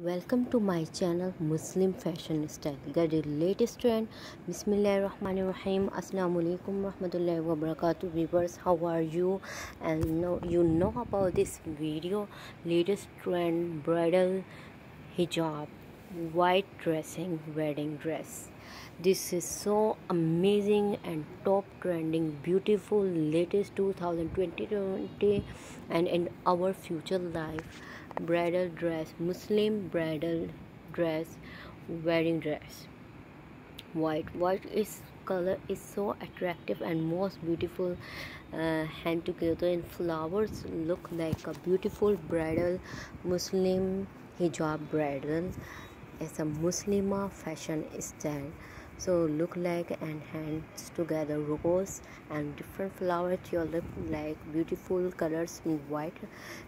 Welcome to my channel Muslim Fashion Style. Get the latest trend. Bismillahirrahmanirrahim. Assalamu alaikum warahmatullahi wabarakatuh. Viewers, how are you? And know you know about this video. Latest trend bridal hijab, white dressing, wedding dress. This is so amazing and top trending, beautiful, latest 2020 and in our future life. Bridal dress muslim bridal dress wedding dress. White white is color is so attractive and most beautiful uh, hand together in flowers look like a beautiful bridal muslim hijab bridal it's a muslima fashion style so look like and hands together rose and different flowers. flower tulip like beautiful colors in white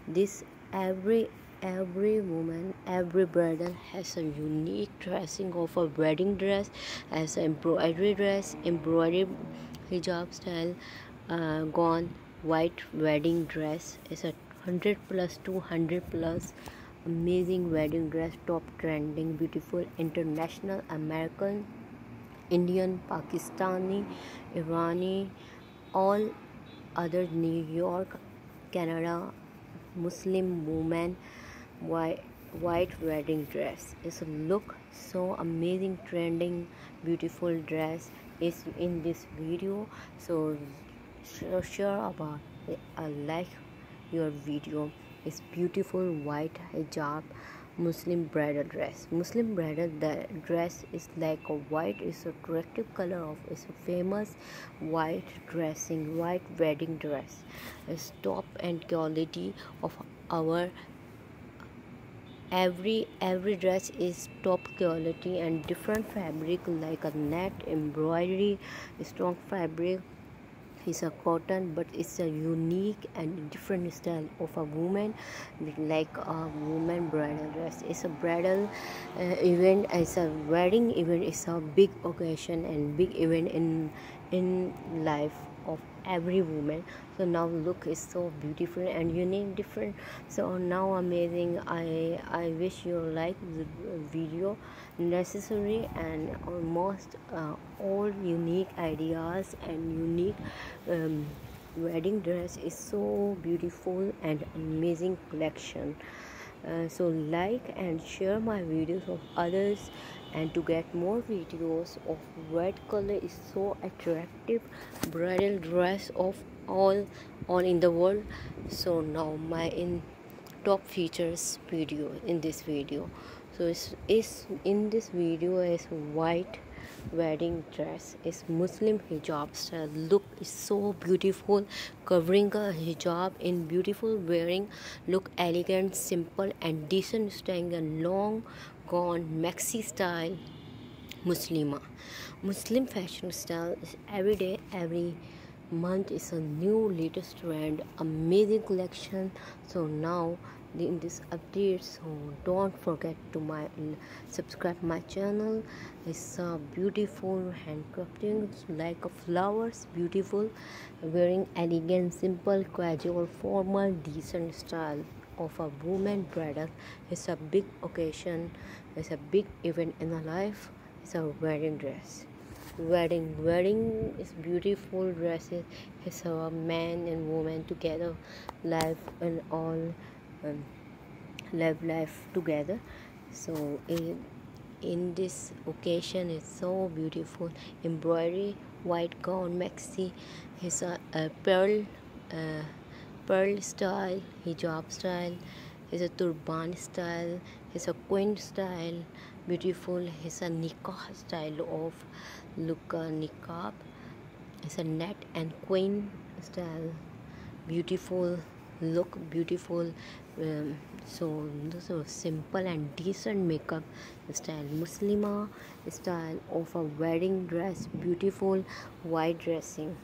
this every every woman every bridal has a unique dressing of a wedding dress as an embroidery dress embroidery hijab style uh, gone white wedding dress is a 100 plus 200 plus amazing wedding dress top trending beautiful international american indian pakistani irani all other new york canada Muslim woman white white wedding dress a look so amazing trending beautiful dress is in this video so so sure about it. I like your video it's beautiful white hijab Muslim bridal dress. Muslim bridal the dress is like a white is a attractive color of is a famous white dressing white wedding dress. It's top and quality of our every every dress is top quality and different fabric like a net embroidery strong fabric is a cotton but it's a unique and different style of a woman like a woman bridal dress. It's a bridal uh, event it's a wedding event it's a big occasion and big event in in life of every woman so now look is so beautiful and unique different. So now amazing. I i wish you like the video necessary and almost uh, all unique ideas and unique um, wedding dress is so beautiful and amazing collection. Uh, so like and share my videos of others and to get more videos of red color is so attractive. Bridal dress of all on in the world. So now my in top features video in this video. So it's, it's in this video is white wedding dress is muslim hijab style. Look is so beautiful. Covering a hijab in beautiful wearing. Look elegant simple and decent. Staying a long gone maxi style muslima. Muslim fashion style is every day every month is a new latest trend. Amazing collection. So now in this update so don't forget to my subscribe my channel. It's a beautiful handcrafting like a flowers beautiful wearing elegant simple casual formal decent style of a woman bridal it's a big occasion it's a big event in a life. It's a wedding dress. Wedding wedding is beautiful dresses. It's a man and woman together life and all um, live life together. So in, in this occasion it's so beautiful. Embroidery white gown maxi is a, a pearl uh, pearl style hijab style is a turban style is a queen style beautiful is a nikah style of look uh, niqab it's a net and queen style beautiful look beautiful um, so this is simple and decent makeup style. Muslima style of a wedding dress beautiful white dressing.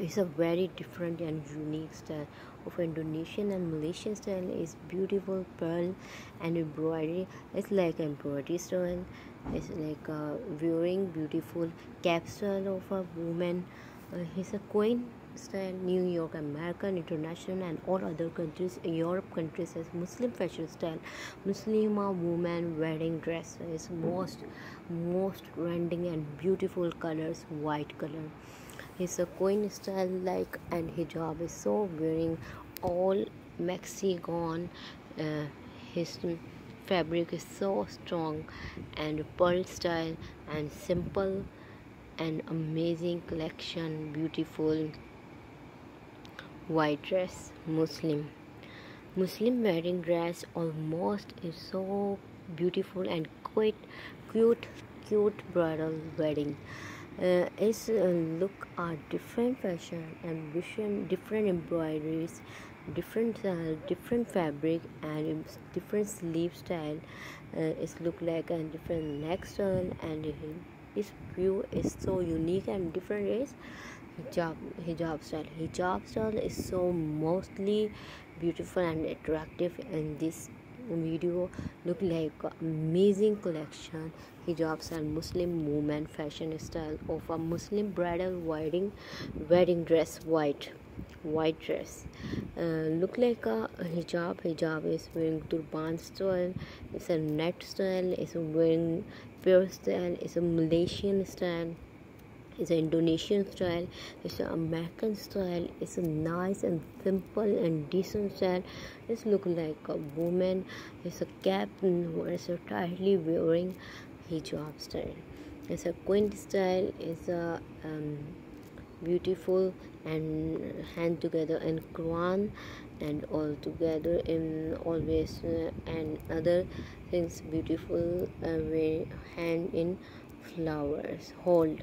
It's a very different and unique style of Indonesian and Malaysian style. Is beautiful pearl and embroidery. It's like embroidery style. It's like a wearing beautiful capsule of a woman. Uh, he's a queen style new york american international and all other countries europe countries as muslim fashion style muslima woman wearing dress is most most trending and beautiful colors white color a queen style like and hijab is so wearing all Mexican. uh, his fabric is so strong and pearl style and simple and amazing collection beautiful white dress muslim. Muslim wedding dress almost is so beautiful and quite cute cute bridal wedding. Uh, its uh, look are different fashion and different embroideries different uh, different fabric and different sleeve style. Uh, it look like a different neck style and its view is so unique and different is hijab hijab style. Hijab style is so mostly beautiful and attractive and this video. Look like amazing collection. Hijabs and muslim woman fashion style of a muslim bridal wedding wedding dress white white dress. Uh, look like a hijab. Hijab is wearing turban style it's a net style it's a wearing fair style it's a malaysian style it's an Indonesian style it's an American style it's a nice and simple and decent style. It's look like a woman it's a cap who is a tightly wearing hijab style. It's a quaint style it's a um, beautiful and hand together and Quran and all together in always uh, and other things beautiful uh, hand in flowers hold.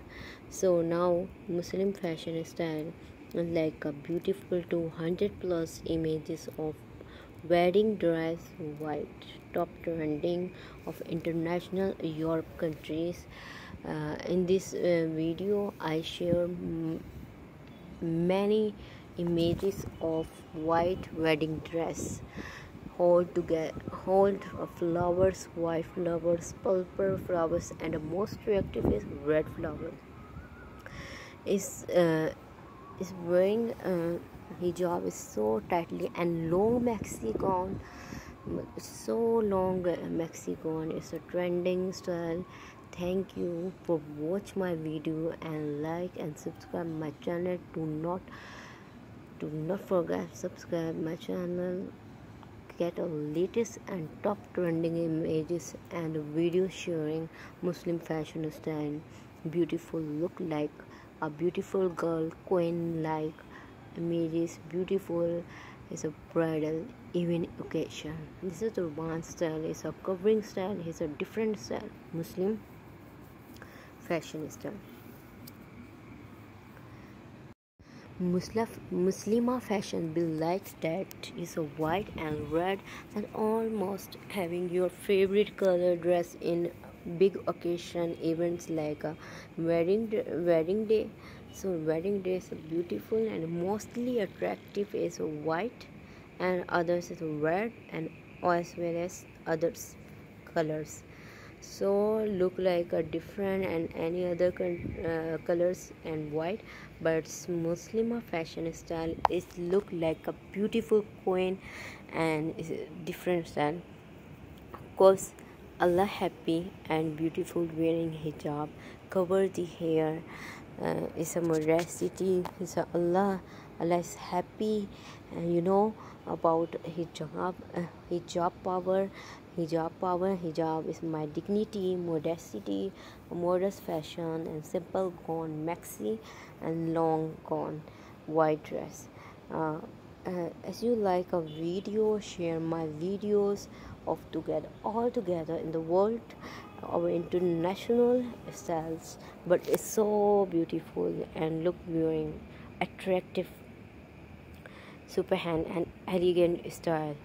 So now muslim fashion style like a beautiful 200 plus images of wedding dress white top trending of international europe countries. Uh, in this uh, video i share many images of white wedding dress hold together hold of flowers white flowers purple flowers and the most attractive is red flower is uh, is wearing uh, hijab is so tightly and long maxi gown so long maxi gown is a trending style. Thank you for watch my video and like and subscribe my channel. Do not do not forget subscribe my channel get a latest and top trending images and video sharing Muslim fashion style. Beautiful look like a beautiful girl, queen like images. Beautiful is a bridal even occasion. This is the one style, it's a covering style, it's a different style. Muslim fashion style. Muslima fashion be like that is a white and red and almost having your favorite color dress in big occasion events like a wedding wedding day. So wedding day is beautiful and mostly attractive is white and others is red and as well as others colors. So look like a different and any other uh, colors and white but muslima fashion style is look like a beautiful queen and is different style. Of course allah happy and beautiful wearing hijab cover the hair uh, is a modesty is a allah allah is happy and you know about hijab uh, hijab power hijab power hijab is my dignity modesty modest fashion and simple gown maxi and long gown white dress. Uh, uh, as you like a video share my videos of together all together in the world our international styles but it's so beautiful and look viewing attractive super hand and elegant style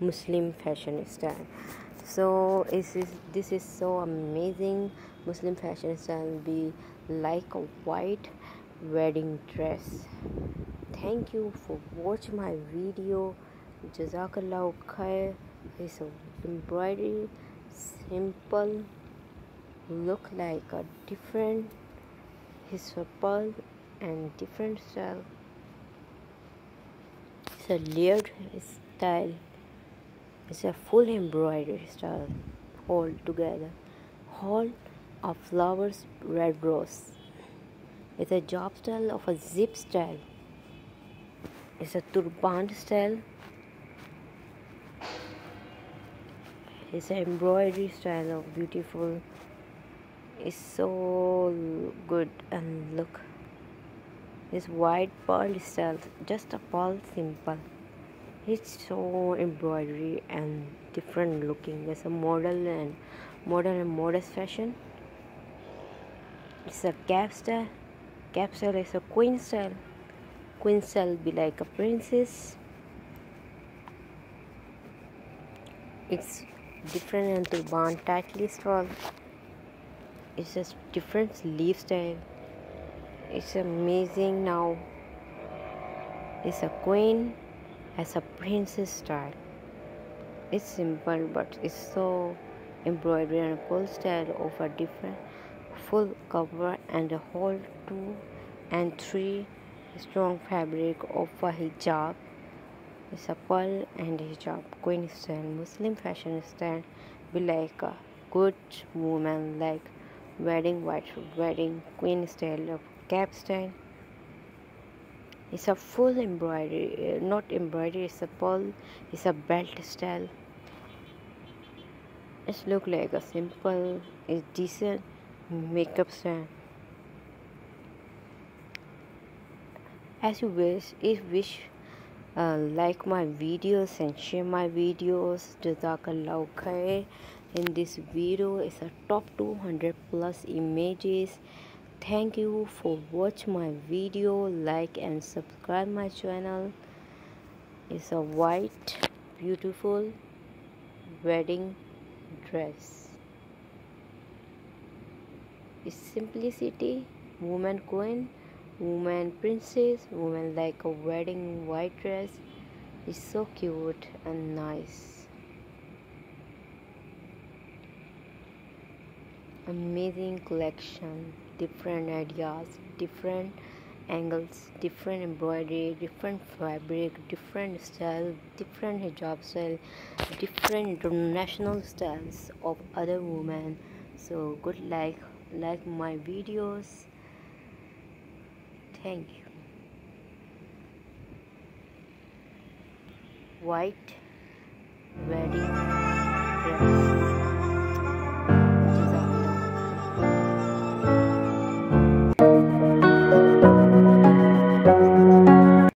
muslim fashion style so this is this is so amazing. Muslim fashion style be like a white wedding dress. Thank you for watching my video. Jazakallah khair. Is embroidery simple look like a different his pearl and different style. It's a layered style it's a full embroidery style all together. All of flowers red rose. It's a job style of a zip style. It's a turban style. It's an embroidery style of beautiful. It's so good. And look this white pearl style just a pearl simple it's so embroidery and different looking. It's a model and modern and modest fashion. It's a cap style cap style is a queen style. Queen style be like a princess. It's different and turban tightly style it's just different sleeve style. It's amazing now. It's a queen as a princess style it's simple but it's so embroidery and full style of a different full cover and a whole two and three strong fabric of a hijab. It's a pearl and hijab. Queen style muslim fashion style. Be like a good woman like wedding white wedding queen style of cap style it's a full embroidery, uh, not embroidery, it's a pearl, it's a belt style. It look like a simple, it's decent makeup style. As you wish, if wish, uh, like my videos and share my videos. Jazakallah khair. In this video, it's a top 200 plus images thank you for watch my video like and subscribe my channel. It's a white beautiful wedding dress. It's simplicity woman queen woman princess woman like a wedding white dress. It's so cute and nice. Amazing collection different ideas different angles different embroidery different fabric different style different hijab style different international styles of other women. So good like like my videos. Thank you. White wedding dress